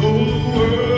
the world.